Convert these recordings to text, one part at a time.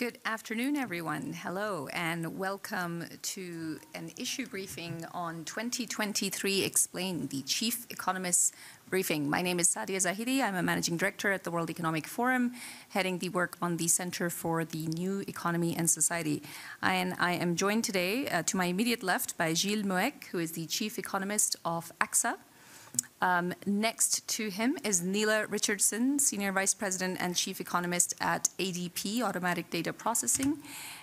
Good afternoon, everyone. Hello, and welcome to an issue briefing on 2023 Explain, the Chief Economist's briefing. My name is Saadia Zahidi. I'm a managing director at the World Economic Forum, heading the work on the Center for the New Economy and Society. And I am joined today uh, to my immediate left by Gilles Moëc, who is the chief economist of AXA. Um, next to him is Nela Richardson, Senior Vice President and Chief Economist at ADP, Automatic Data Processing.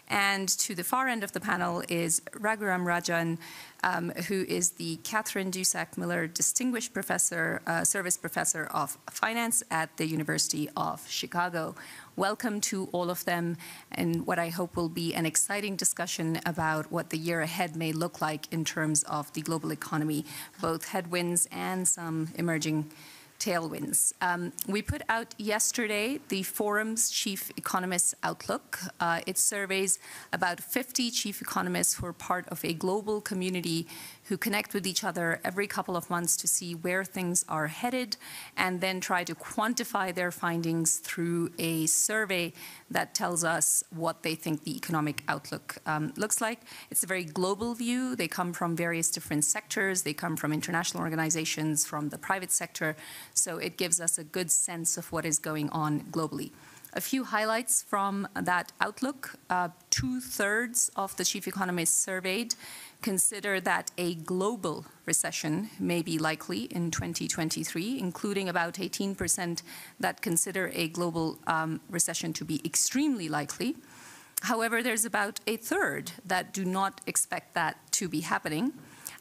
And to the far end of the panel is Raghuram Rajan, um, who is the Katherine Dusak Miller Distinguished Professor, uh, Service Professor of Finance at the University of Chicago. Welcome to all of them and what I hope will be an exciting discussion about what the year ahead may look like in terms of the global economy, both headwinds and some emerging tailwinds. Um, we put out yesterday the forum's chief economist's outlook. Uh, it surveys about 50 chief economists who are part of a global community who connect with each other every couple of months to see where things are headed and then try to quantify their findings through a survey that tells us what they think the economic outlook um, looks like. It's a very global view. They come from various different sectors. They come from international organizations, from the private sector. So it gives us a good sense of what is going on globally. A few highlights from that outlook. Uh, Two-thirds of the chief economists surveyed consider that a global recession may be likely in 2023, including about 18% that consider a global um, recession to be extremely likely. However, there's about a third that do not expect that to be happening.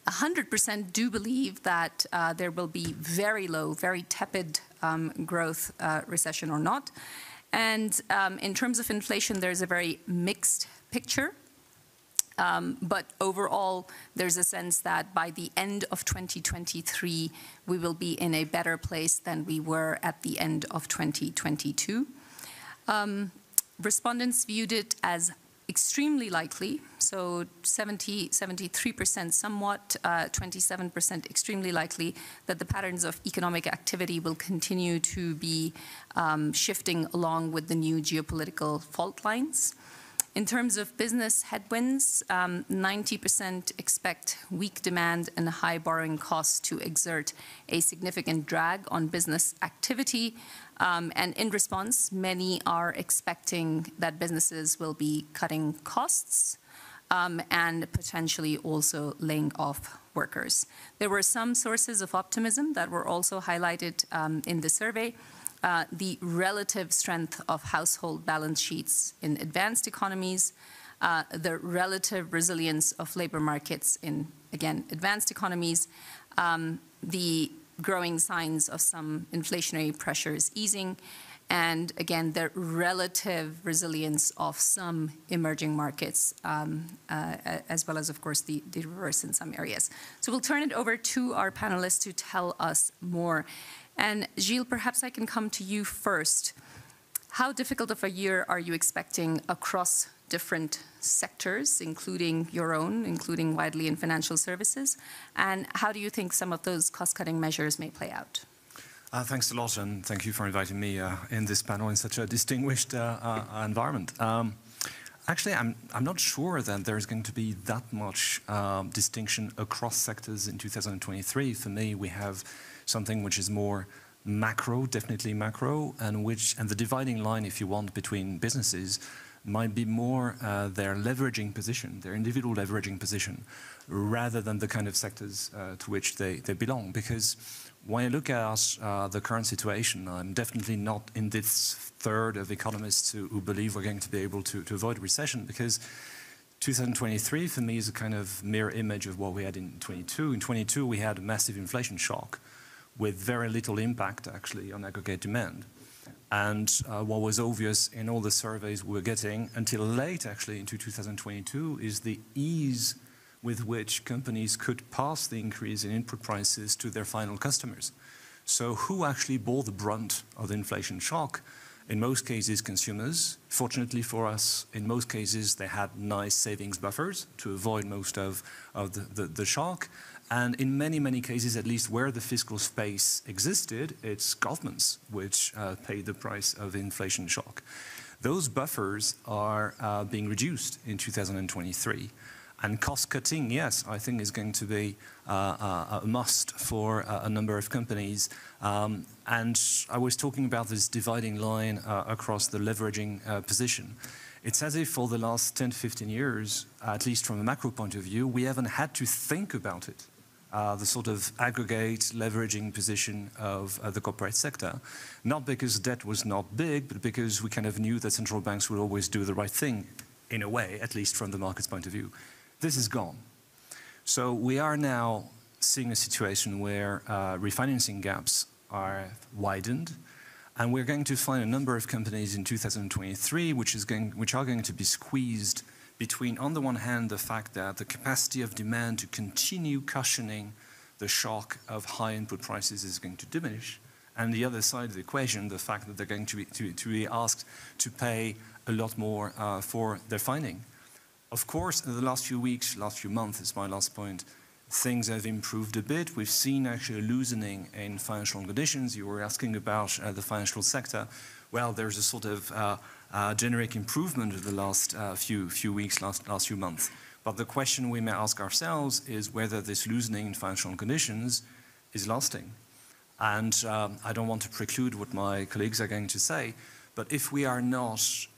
100% do believe that uh, there will be very low, very tepid um, growth uh, recession or not. And um, in terms of inflation, there's a very mixed picture. Um, but overall, there's a sense that by the end of 2023, we will be in a better place than we were at the end of 2022. Um, respondents viewed it as extremely likely, so 70, 73% somewhat, 27% uh, extremely likely that the patterns of economic activity will continue to be um, shifting along with the new geopolitical fault lines. In terms of business headwinds, 90% um, expect weak demand and high borrowing costs to exert a significant drag on business activity. Um, and in response, many are expecting that businesses will be cutting costs um, and potentially also laying off workers. There were some sources of optimism that were also highlighted um, in the survey. Uh, the relative strength of household balance sheets in advanced economies, uh, the relative resilience of labor markets in, again, advanced economies, um, the growing signs of some inflationary pressures easing, and again, the relative resilience of some emerging markets, um, uh, as well as, of course, the, the reverse in some areas. So we'll turn it over to our panelists to tell us more. And Gilles, perhaps I can come to you first. How difficult of a year are you expecting across different sectors, including your own, including widely in financial services? And how do you think some of those cost-cutting measures may play out? Uh, thanks a lot, and thank you for inviting me uh, in this panel in such a distinguished uh, uh environment. Um, actually, I'm, I'm not sure that there's going to be that much um, distinction across sectors in 2023. For me, we have something which is more macro, definitely macro, and which and the dividing line, if you want, between businesses might be more uh, their leveraging position, their individual leveraging position, rather than the kind of sectors uh, to which they, they belong. Because when I look at uh, the current situation, I'm definitely not in this third of economists who, who believe we're going to be able to, to avoid recession, because 2023 for me is a kind of mirror image of what we had in 22. In 22, we had a massive inflation shock with very little impact actually on aggregate demand. And uh, what was obvious in all the surveys we were getting until late actually into 2022 is the ease with which companies could pass the increase in input prices to their final customers. So who actually bore the brunt of the inflation shock? In most cases, consumers. Fortunately for us, in most cases, they had nice savings buffers to avoid most of, of the, the, the shock. And in many, many cases, at least where the fiscal space existed, it's governments which uh, paid the price of inflation shock. those buffers are uh, being reduced in 2023. And cost cutting, yes, I think is going to be uh, uh a must for uh, a number of companies. Um, and I was talking about this dividing line uh, across the leveraging position. It's as if for the last 10 to 15 years, at least from a macro point of view, we haven't had to think about it. Uh, the sort of aggregate leveraging position of uh, the corporate sector, not because debt was not big, but because we kind of knew that central banks would always do the right thing, in a way, at least from the market's point of view. This is gone. So we are now seeing a situation where uh, refinancing gaps are widened, and we're going to find a number of companies in 2023 which, going, which are going to be squeezed between, on the one hand, the fact that the capacity of demand to continue cushioning the shock of high input prices is going to diminish, and the other side of the equation, the fact that they're going to be, to, to be asked to pay a lot more uh, for their finding. Of course, in the last few weeks, last few months is my last point, things have improved a bit. We've seen actually a loosening in financial conditions. You were asking about uh, the financial sector. Well, there's a sort of uh, uh, generic improvement over the last uh, few, few weeks, last, last few months. But the question we may ask ourselves is whether this loosening in financial conditions is lasting. And um, I don't want to preclude what my colleagues are going to say, but if we are not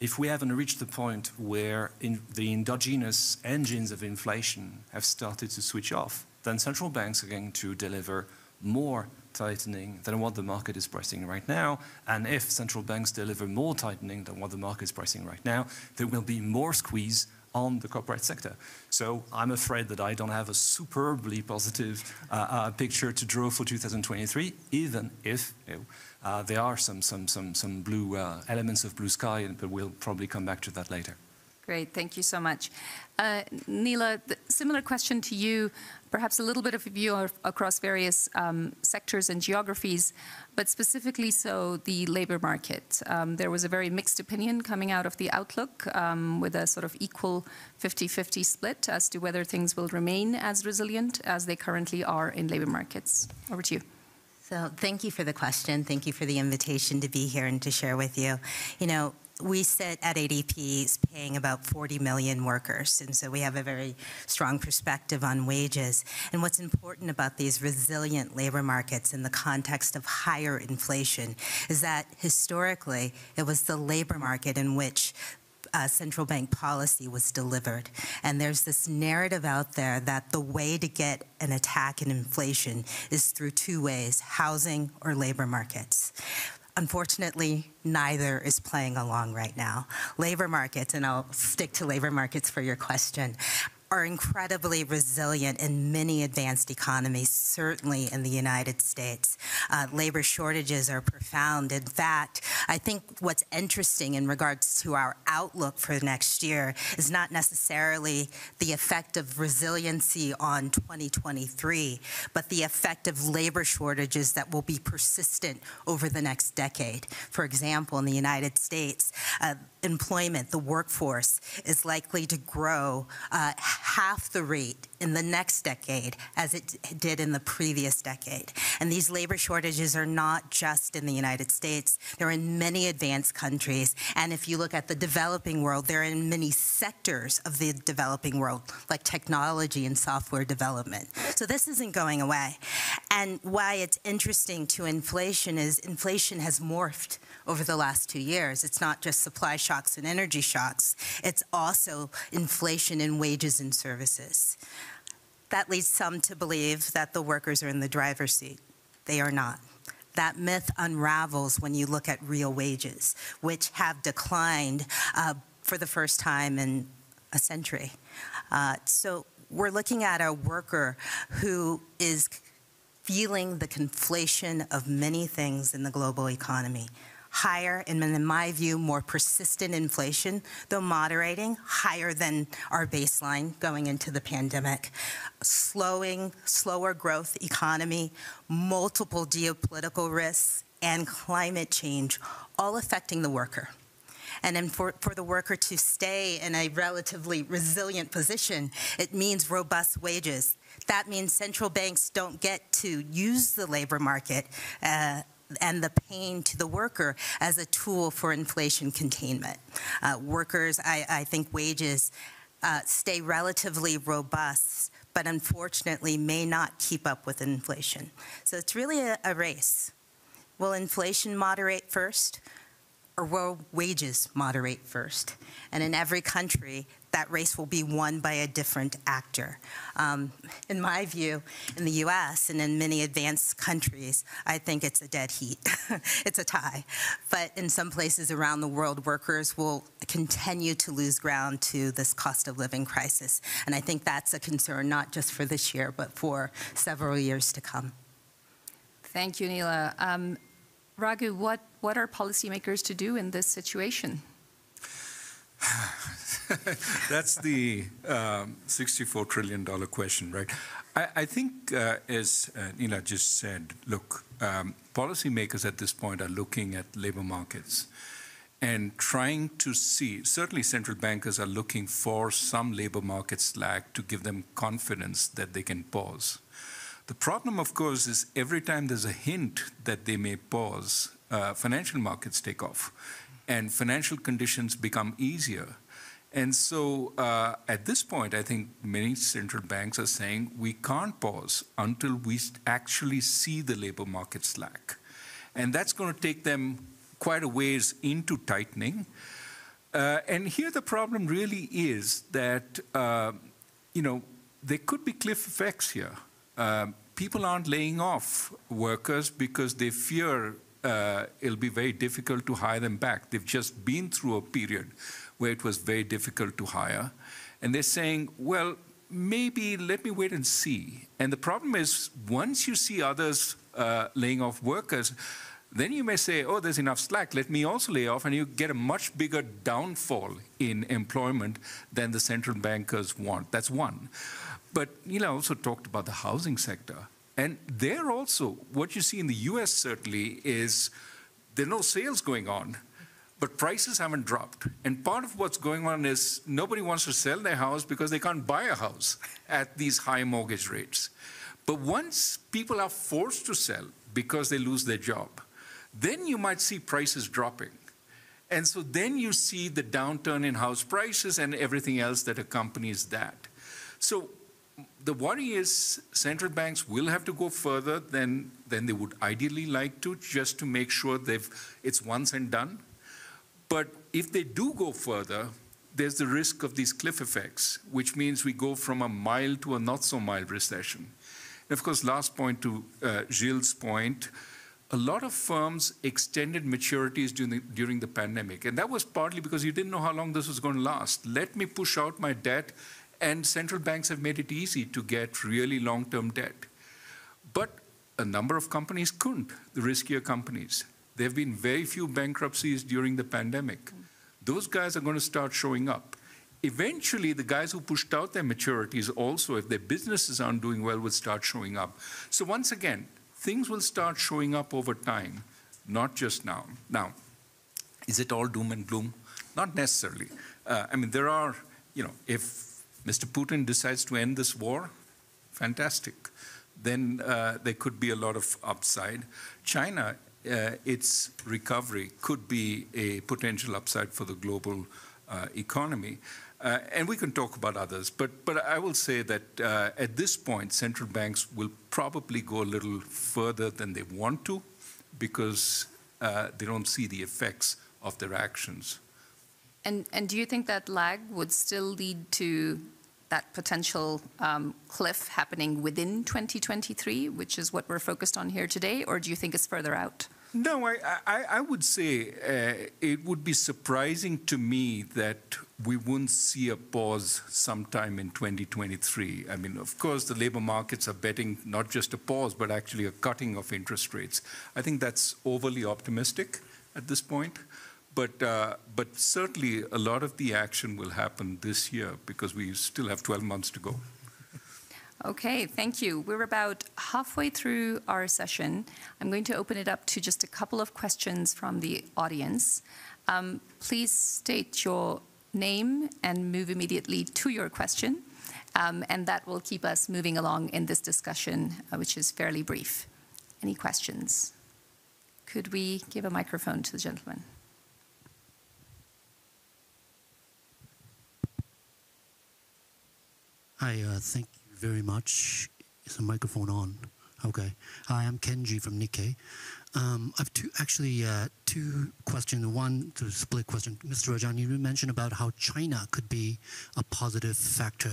if we haven't reached the point where the endogenous engines of inflation have started to switch off, then central banks are going to deliver more tightening than what the market is pricing right now. And if central banks deliver more tightening than what the market is pricing right now, there will be more squeeze on the corporate sector. So I'm afraid that I don't have a superbly positive uh, uh, picture to draw for 2023, even if you know, uh, there are some, some, some, some blue uh, elements of blue sky, but we'll probably come back to that later. Great, thank you so much. Uh, Nela, similar question to you, perhaps a little bit of a view across various um, sectors and geographies, but specifically so the labor market. Um, there was a very mixed opinion coming out of the outlook um, with a sort of equal 50-50 split as to whether things will remain as resilient as they currently are in labor markets. Over to you. So thank you for the question. Thank you for the invitation to be here and to share with you. You know, we sit at ADP paying about 40 million workers, and so we have a very strong perspective on wages. And what's important about these resilient labor markets in the context of higher inflation is that historically it was the labor market in which uh, central bank policy was delivered. And there's this narrative out there that the way to get an attack in inflation is through two ways, housing or labor markets. Unfortunately, neither is playing along right now. Labor markets, and I'll stick to labor markets for your question, are incredibly resilient in many advanced economies, certainly in the United States. Uh, labor shortages are profound. In fact, I think what's interesting in regards to our outlook for next year is not necessarily the effect of resiliency on 2023, but the effect of labor shortages that will be persistent over the next decade. For example, in the United States, uh, employment, the workforce, is likely to grow uh, half the rate in the next decade as it did in the previous decade. And these labor shortages are not just in the United States, they're in many advanced countries. And if you look at the developing world, they're in many sectors of the developing world, like technology and software development. So this isn't going away. And why it's interesting to inflation is inflation has morphed over the last two years. It's not just supply shocks and energy shocks, it's also inflation in wages and services. That leads some to believe that the workers are in the driver's seat. They are not. That myth unravels when you look at real wages, which have declined uh, for the first time in a century. Uh, so we're looking at a worker who is feeling the conflation of many things in the global economy higher, and in my view, more persistent inflation, though moderating, higher than our baseline going into the pandemic. Slowing, slower growth economy, multiple geopolitical risks, and climate change, all affecting the worker. And then for, for the worker to stay in a relatively resilient position, it means robust wages. That means central banks don't get to use the labor market uh, and the pain to the worker as a tool for inflation containment. Uh, workers, I, I think wages uh, stay relatively robust, but unfortunately may not keep up with inflation. So it's really a, a race. Will inflation moderate first? or will wages moderate first? And in every country, that race will be won by a different actor. Um, in my view, in the US and in many advanced countries, I think it's a dead heat. it's a tie. But in some places around the world, workers will continue to lose ground to this cost of living crisis. And I think that's a concern not just for this year, but for several years to come. Thank you, Nela. Um, Raghu, what, what are policymakers to do in this situation? That's the um, $64 trillion question, right? I, I think, uh, as uh, Nela just said, look, um, policymakers at this point are looking at labor markets and trying to see, certainly central bankers are looking for some labor market slack to give them confidence that they can pause. The problem, of course, is every time there's a hint that they may pause, uh, financial markets take off and financial conditions become easier. And so uh, at this point, I think many central banks are saying we can't pause until we actually see the labor market slack. And that's going to take them quite a ways into tightening. Uh, and here the problem really is that, uh, you know, there could be cliff effects here. Um, people aren't laying off workers because they fear uh, it'll be very difficult to hire them back. They've just been through a period where it was very difficult to hire. And they're saying, well, maybe let me wait and see. And the problem is, once you see others uh, laying off workers, then you may say, oh, there's enough slack, let me also lay off, and you get a much bigger downfall in employment than the central bankers want. That's one. But Nela also talked about the housing sector. And there also, what you see in the US certainly is there are no sales going on, but prices haven't dropped. And part of what's going on is nobody wants to sell their house because they can't buy a house at these high mortgage rates. But once people are forced to sell because they lose their job, then you might see prices dropping. And so then you see the downturn in house prices and everything else that accompanies that. So the worry is central banks will have to go further than, than they would ideally like to, just to make sure they've, it's once and done. But if they do go further, there's the risk of these cliff effects, which means we go from a mild to a not so mild recession. And of course, last point to uh, Gilles' point, a lot of firms extended maturities during the, during the pandemic. And that was partly because you didn't know how long this was going to last. Let me push out my debt and central banks have made it easy to get really long-term debt. But a number of companies couldn't, the riskier companies. There have been very few bankruptcies during the pandemic. Those guys are going to start showing up. Eventually, the guys who pushed out their maturities also, if their businesses aren't doing well, will start showing up. So once again, things will start showing up over time, not just now. Now, is it all doom and gloom? Not necessarily. Uh, I mean, there are, you know, if Mr. Putin decides to end this war, fantastic. Then uh, there could be a lot of upside. China, uh, its recovery could be a potential upside for the global uh, economy. Uh, and we can talk about others, but, but I will say that uh, at this point, central banks will probably go a little further than they want to because uh, they don't see the effects of their actions. And, and do you think that lag would still lead to that potential um, cliff happening within 2023, which is what we're focused on here today, or do you think it's further out? No, I, I, would say uh, it would be surprising to me that we wouldn't see a pause sometime in 2023. I mean, of course, the labor markets are betting not just a pause, but actually a cutting of interest rates. I think that's overly optimistic at this point. But, uh, but certainly a lot of the action will happen this year because we still have 12 months to go. Okay, thank you. We're about halfway through our session. I'm going to open it up to just a couple of questions from the audience. Um, please state your name and move immediately to your question. Um, and that will keep us moving along in this discussion, uh, which is fairly brief. Any questions? Could we give a microphone to the gentleman? Hi, uh, thank you very much. Is the microphone on? Okay. Hi, I'm Kenji from Nikkei. Um, I have two, actually, uh, two questions. One, to split question. Mr. Rajan, you mentioned about how China could be a positive factor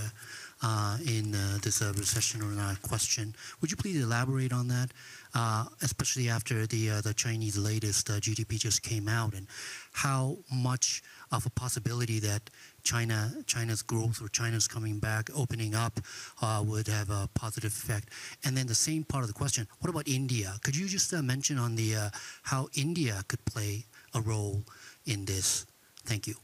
uh, in uh, this uh, recession or not question. Would you please elaborate on that, uh, especially after the uh, the Chinese latest GDP just came out, and how much of a possibility that China China's growth or China's coming back, opening up, uh, would have a positive effect. And then the same part of the question: What about India? Could you just uh, mention on the uh, how India could play a role in this? Thank you.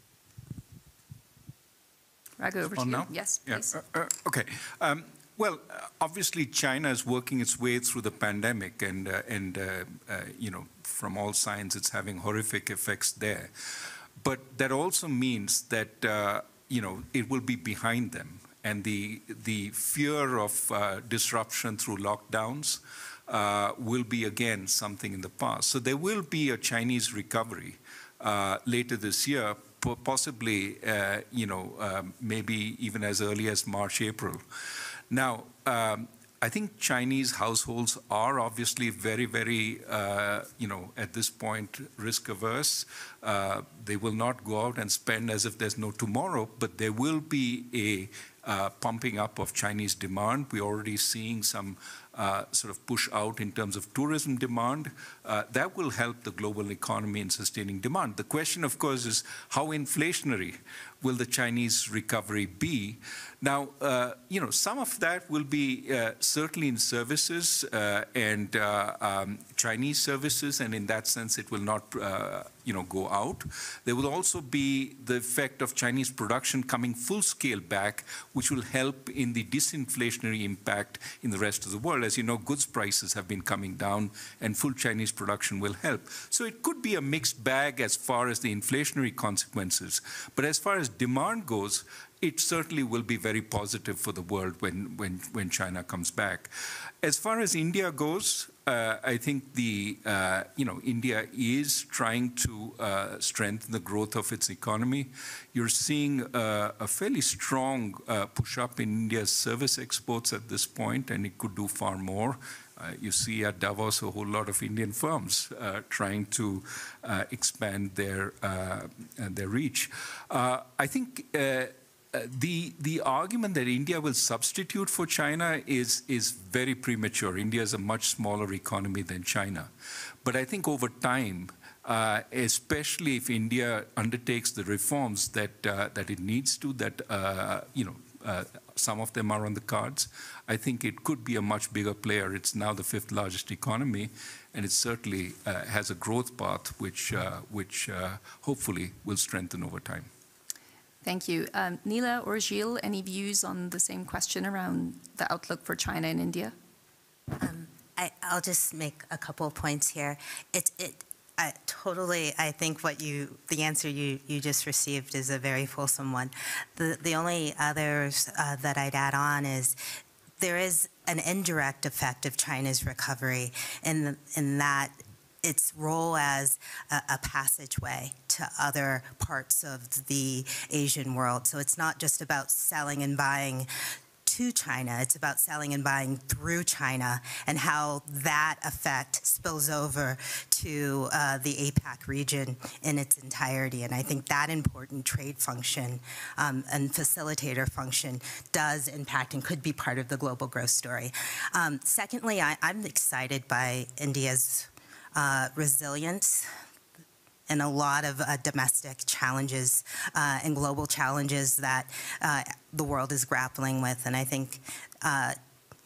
Raghu, over to On you. now? Yes, Yeah, please. uh, uh, Okay. Um, Well, uh, obviously, China is working its way through the pandemic, and, uh, and uh, uh, you know, from all signs, it's having horrific effects there. But that also means that, uh, you know, it will be behind them. And the, the fear of uh, disruption through lockdowns uh, will be, again, something in the past. So there will be a Chinese recovery uh, later this year, possibly, uh, you know, um, maybe even as early as March, April. Now, um, I think Chinese households are obviously very, very, uh, you know, at this point, risk averse. Uh, they will not go out and spend as if there's no tomorrow, but there will be a uh, pumping up of Chinese demand. We're already seeing some uh, sort of push out in terms of tourism demand. Uh, that will help the global economy in sustaining demand. The question, of course, is how inflationary will the Chinese recovery be? Now, uh, you know, some of that will be uh, certainly in services uh, and uh, um, Chinese services, and in that sense, it will not, uh, you know, go out. There will also be the effect of Chinese production coming full scale back, which will help in the disinflationary impact in the rest of the world. As you know, goods prices have been coming down, and full Chinese production will help. So it could be a mixed bag as far as the inflationary consequences. But as far as demand goes, it certainly will be very positive for the world when, when, when China comes back. As far as India goes, uh, I think the uh, you know India is trying to uh, strengthen the growth of its economy. You're seeing uh, a fairly strong uh, push up in India's service exports at this point, and it could do far more. Uh, you see at Davos a whole lot of Indian firms trying to expand their their reach. I think. Uh, the the argument that India will substitute for China is is very premature. India is a much smaller economy than China, but I think over time, uh, especially if India undertakes the reforms that uh, that it needs to, that uh, you know. Uh, some of them are on the cards. I think it could be a much bigger player. It's now the fifth largest economy, and it certainly uh, has a growth path, which which hopefully will strengthen over time. Thank you. Um, Nela or Gilles, any views on the same question around the outlook for China and India? Um, I, I'll just make a couple of points here. It, it, I totally, I think what you, the answer you, you just received is a very fulsome one. The, the only others uh, that I'd add on is there is an indirect effect of China's recovery in, in that its role as a, a, passageway to other parts of the Asian world. So it's not just about selling and buying to China, it's about selling and buying through China and how that effect spills over to uh, the APAC region in its entirety. And I think that important trade function um, and facilitator function does impact and could be part of the global growth story. Um, secondly, I, I'm excited by India's uh, resilience and a lot of uh, domestic challenges uh, and global challenges that uh, the world is grappling with. And I think uh,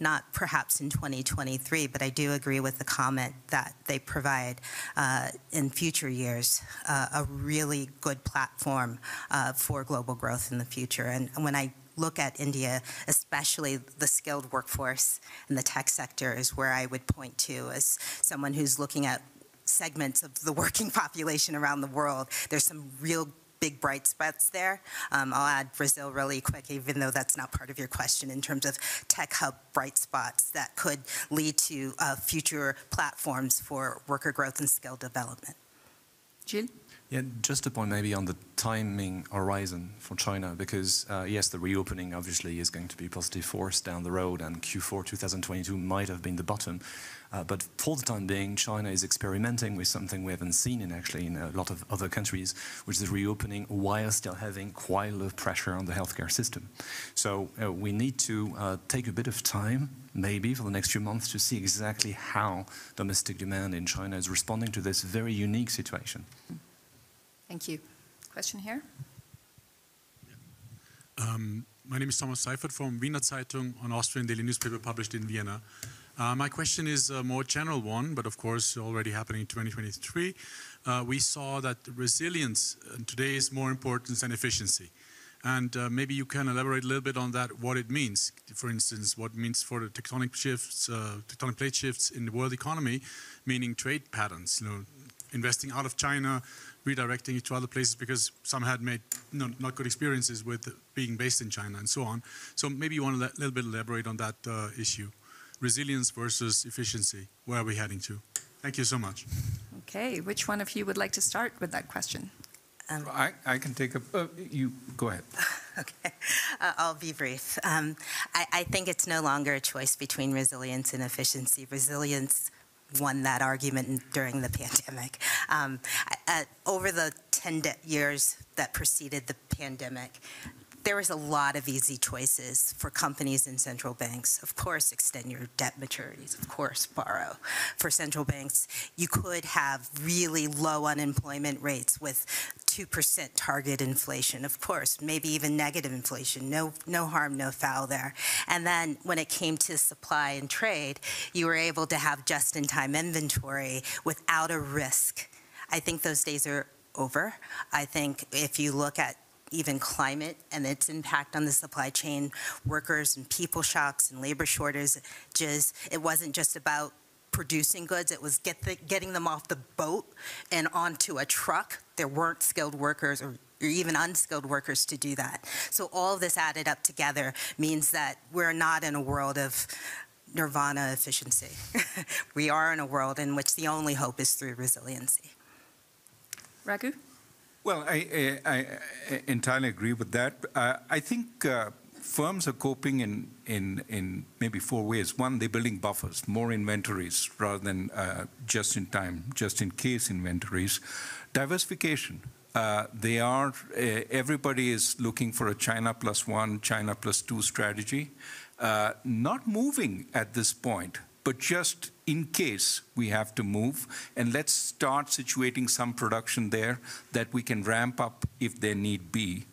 not perhaps in 2023, but I do agree with the comment that they provide uh, in future years uh, a really good platform for global growth in the future. And when I look at India, especially the skilled workforce and the tech sector is where I would point to as someone who's looking at segments of the working population around the world. There's some real big bright spots there. Um, I'll add Brazil really quick, even though that's not part of your question, in terms of tech hub bright spots that could lead to uh, future platforms for worker growth and skill development. Gilles? Yeah, just a point maybe on the timing horizon for China, because uh, yes, the reopening obviously is going to be a positive force down the road, and Q4 2022 might have been the bottom. Uh, but for the time being, China is experimenting with something we haven't seen in actually in a lot of other countries, which is reopening while still having quite a lot of pressure on the healthcare system. So uh, we need to uh, take a bit of time, maybe for the next few months, to see exactly how domestic demand in China is responding to this very unique situation. Thank you. Question here? Um, my name is Thomas Seifert from Wiener Zeitung, an Austrian daily newspaper published in Vienna. Uh, my question is a more general one, but of course already happening in 2023. Uh, we saw that resilience uh, today is more important than efficiency. And uh, maybe you can elaborate a little bit on that, what it means. For instance, what means for the tectonic shifts, uh, tectonic plate shifts in the world economy, meaning trade patterns, you know, investing out of China, redirecting it to other places because some had made no, not good experiences with being based in China and so on. So maybe you want to a little bit elaborate on that uh, issue. Resilience versus efficiency, where are we heading to? Thank you so much. Okay, which one of you would like to start with that question? Um, I, I can take a, uh, you, go ahead. Okay, uh, I'll be brief. Um, I, I, think it's no longer a choice between resilience and efficiency. Resilience won that argument during the pandemic. Um, uh, over the 10 years that preceded the pandemic, there was a lot of easy choices for companies and central banks. Of course, extend your debt maturities. Of course, borrow. For central banks, you could have really low unemployment rates with 2% target inflation. Of course, maybe even negative inflation. No, no harm, no foul there. And then when it came to supply and trade, you were able to have just-in-time inventory without a risk. I think those days are over. I think if you look at even climate and its impact on the supply chain, workers and people shocks and labor shortages. It wasn't just about producing goods, it was get the, getting them off the boat and onto a truck. There weren't skilled workers or or even unskilled workers to do that. So all of this added up together means that we're not in a world of nirvana efficiency. we are in a world in which the only hope is through resiliency. Raghu? Well, I, I, I entirely agree with that. Uh, I think uh, firms are coping in, in, in maybe four ways. One, they're building buffers, more inventories rather than uh, just in time, just in case inventories. Diversification. Uh, they are, uh, everybody is looking for a China plus one, China plus two strategy. Uh, not moving at this point but just in case we have to move, and let's start situating some production there that we can ramp up if there need be.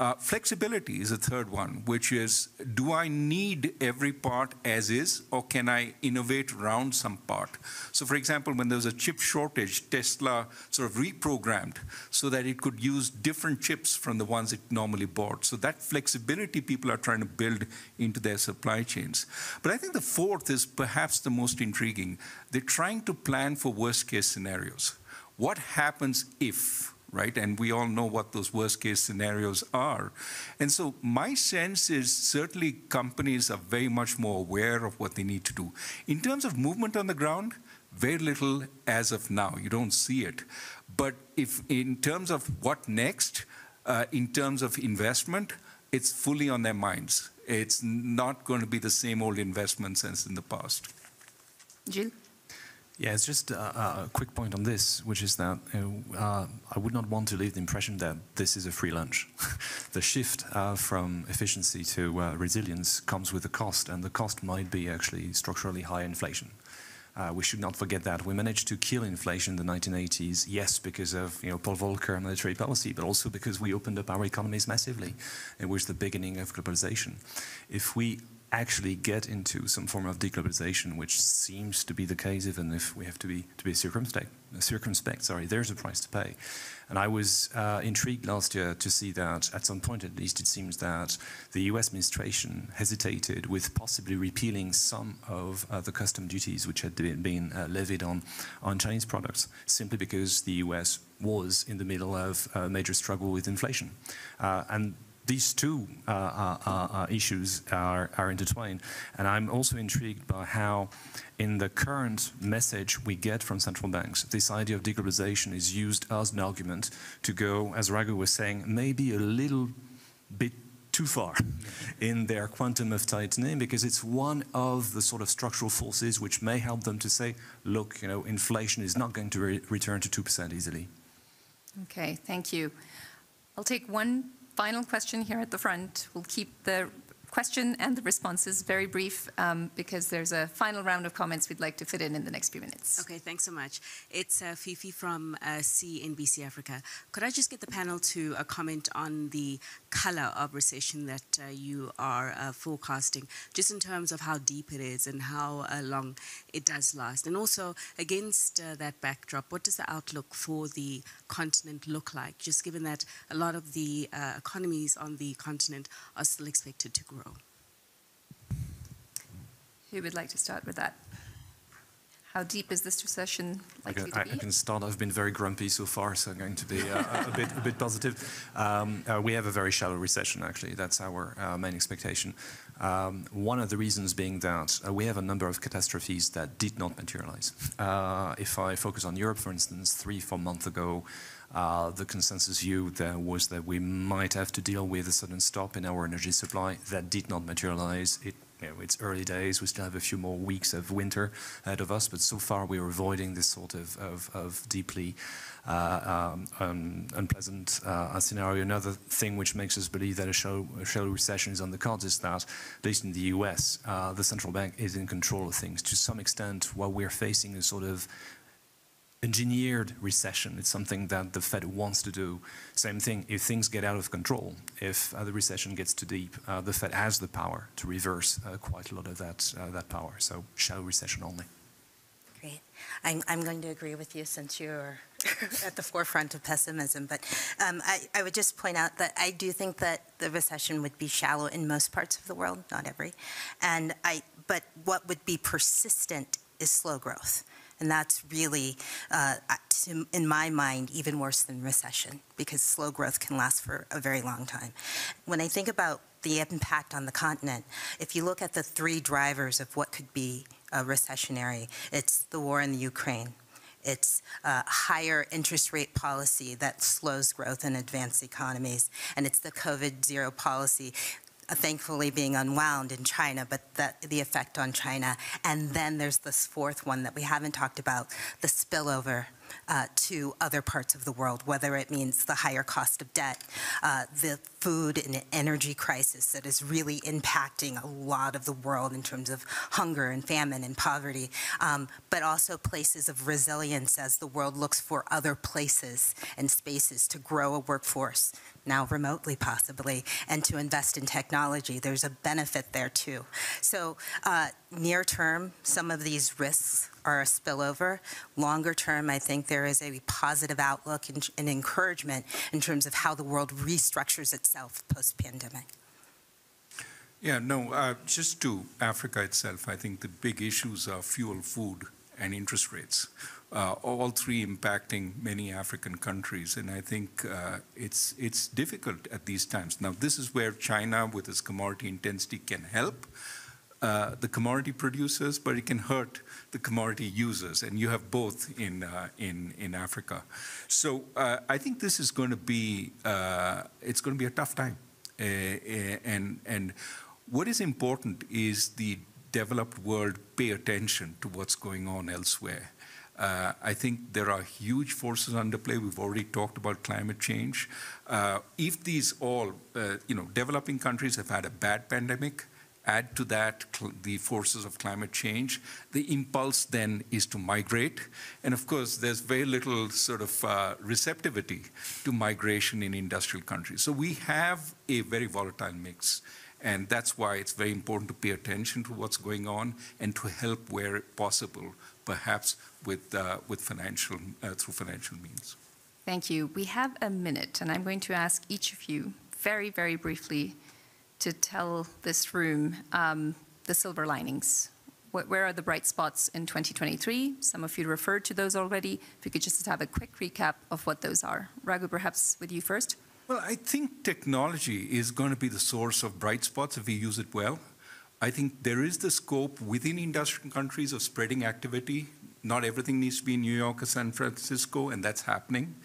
Uh, flexibility is a third one, which is, do I need every part as is, or can I innovate around some part? So for example, when there was a chip shortage, Tesla sort of reprogrammed so that it could use different chips from the ones it normally bought. So that flexibility people are trying to build into their supply chains. But I think the fourth is perhaps the most intriguing. They're trying to plan for worst case scenarios. What happens if right? And we all know what those worst case scenarios are. And so my sense is certainly companies are very much more aware of what they need to do. In terms of movement on the ground, very little as of now. You don't see it. But if in terms of what next, uh, in terms of investment, it's fully on their minds. It's not going to be the same old investments as in the past. Gilles? Yeah, it's just a, a quick point on this, which is that uh, I would not want to leave the impression that this is a free lunch. the shift uh, from efficiency to uh, resilience comes with a cost, and the cost might be actually structurally high inflation. Uh, we should not forget that. We managed to kill inflation in the 1980s, yes, because of you know, Paul Volcker and monetary policy, but also because we opened up our economies massively. It was the beginning of globalization. If we actually get into some form of deglobalization, which seems to be the case, even if we have to be to be circumspect. Circumspect, sorry. There's a price to pay, and I was uh, intrigued last year to see that at some point, at least, it seems that the U.S. administration hesitated with possibly repealing some of uh, the custom duties which had been uh, levied on on Chinese products, simply because the U.S was in the middle of a major struggle with inflation. Uh, and these two uh, uh, uh, issues are, are, intertwined. And I'm also intrigued by how, in the current message we get from central banks, this idea of deglobalization is used as an argument to go, as Raghu was saying, maybe a little bit too far in their quantum of tightening because it's one of the sort of structural forces which may help them to say, look, you know, inflation is not going to re return to 2% easily. Okay, thank you. I'll take one final question here at the front. We'll keep the question and the responses very brief um, because there's a final round of comments we'd like to fit in in the next few minutes. Okay, thanks so much. It's uh, Fifi from uh, CNBC Africa. Could I just get the panel to uh, comment on the color of recession that uh, you are uh, forecasting, just in terms of how deep it is and how uh, long it does last? And also, against that backdrop, what does the outlook for the continent look like, just given that a lot of the economies on the continent are still expected to grow? Grow. Who would like to start with that? How deep is this recession likely I can, to be? I can start. I've been very grumpy so far, so I'm going to be uh, a, bit, a bit positive. Um, uh, we have a very shallow recession, actually. That's our uh, main expectation. Um, one of the reasons being that uh, we have a number of catastrophes that did not materialize. Uh, if I focus on Europe, for instance, three, four months ago, uh, the consensus view there was that we might have to deal with a sudden stop in our energy supply. That did not materialize. It, you know, it's early days. We still have a few more weeks of winter ahead of us, but so far we are avoiding this sort of, of, of deeply uh, um, unpleasant uh, scenario. Another thing which makes us believe that a shallow, a shallow recession is on the cards is that, at least in the US, uh, the central bank is in control of things. To some extent, what we're facing is sort of engineered recession. It's something that the Fed wants to do. Same thing, if things get out of control, if uh, the recession gets too deep, uh, the Fed has the power to reverse uh, quite a lot of that, uh, that power. So shallow recession only. Great. I'm, I'm going to agree with you since you're at the forefront of pessimism, but um, I, I would just point out that I do think that the recession would be shallow in most parts of the world, not every. And I, but what would be persistent is slow growth. And that's really, uh, in my mind, even worse than recession because slow growth can last for a very long time. When I think about the impact on the continent, if you look at the three drivers of what could be a recessionary, it's the war in the Ukraine, it's uh, higher interest rate policy that slows growth in advanced economies, and it's the COVID zero policy thankfully being unwound in China, but the effect on China. And then there's this fourth one that we haven't talked about, the spillover uh, to other parts of the world, whether it means the higher cost of debt, uh, the food and energy crisis that is really impacting a lot of the world in terms of hunger and famine and poverty, um, but also places of resilience as the world looks for other places and spaces to grow a workforce, now remotely possibly, and to invest in technology. There's a benefit there too. So uh, near term, some of these risks are a spillover. Longer term, I think there is a positive outlook and, and encouragement in terms of how the world restructures itself post-pandemic. Yeah, no, uh, just to Africa itself, I think the big issues are fuel, food, and interest rates, uh, all three impacting many African countries. And I think uh, it's, it's difficult at these times. Now, this is where China, with its commodity intensity, can help uh, the commodity producers, but it can hurt the commodity users, and you have both in uh, in in Africa. So uh, I think this is going to be uh, it's going to be a tough time, uh, uh, and and what is important is the developed world pay attention to what's going on elsewhere. Uh, I think there are huge forces under play. We've already talked about climate change. Uh, if these all, uh, you know, developing countries have had a bad pandemic, Add to that the forces of climate change. The impulse then is to migrate. And of course, there's very little sort of uh, receptivity to migration in industrial countries. So we have a very volatile mix. And that's why it's very important to pay attention to what's going on and to help where possible, perhaps with, uh, with financial, uh, through financial means. Thank you. We have a minute, and I'm going to ask each of you very, very briefly to tell this room um, the silver linings. Wh- Where are the bright spots in 2023? Some of you referred to those already. If you could just have a quick recap of what those are. Raghu, perhaps with you first. Well, I think technology is going to be the source of bright spots if we use it well. I think there is the scope within industrial countries of spreading activity. Not everything needs to be in New York or San Francisco, and that's happening.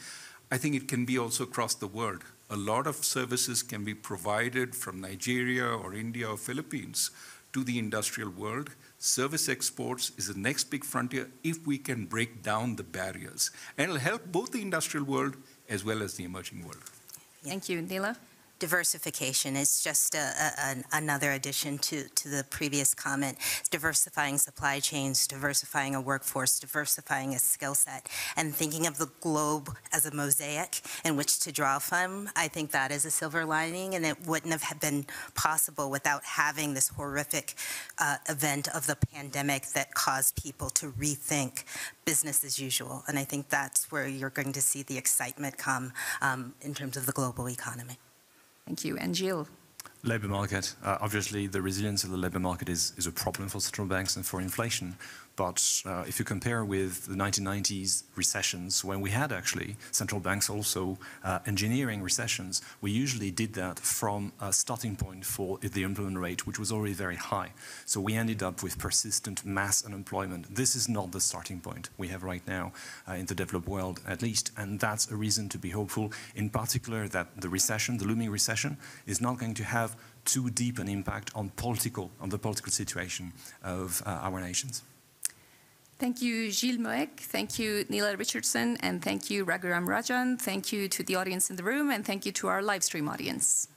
I think it can be also across the world. A lot of services can be provided from Nigeria or India or Philippines to the industrial world. Service exports is the next big frontier if we can break down the barriers. And it'll help both the industrial world as well as the emerging world. Thank you. Nela? Diversification is just a, a, an- another addition to, to the previous comment. Diversifying supply chains, diversifying a workforce, diversifying a skill set, and thinking of the globe as a mosaic in which to draw from. I think that is a silver lining, and it wouldn't have been possible without having this horrific uh, event of the pandemic that caused people to rethink business as usual. And I think that's where you're going to see the excitement come um, in terms of the global economy. Thank you. And Gilles? Labour market. Uh, obviously, the resilience of the labour market is, is a problem for central banks and for inflation. But uh, if you compare with the 1990s recessions, when we had actually central banks also uh, engineering recessions, we usually did that from a starting point for the employment rate, which was already very high. So we ended up with persistent mass unemployment. This is not the starting point we have right now uh, in the developed world, at least. And that's a reason to be hopeful, in particular that the recession, the looming recession, is not going to have too deep an impact on political, on the political situation of uh, our nations. Thank you, Gilles Moëc. Thank you, Nela Richardson. And thank you, Raghuram Rajan. Thank you to the audience in the room. And thank you to our live stream audience.